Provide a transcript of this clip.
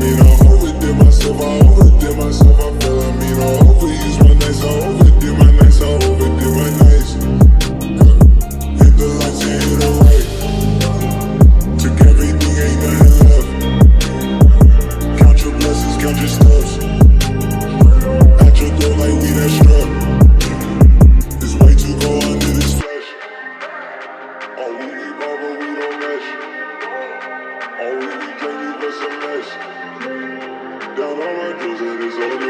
made a hole within myself. I Arizona.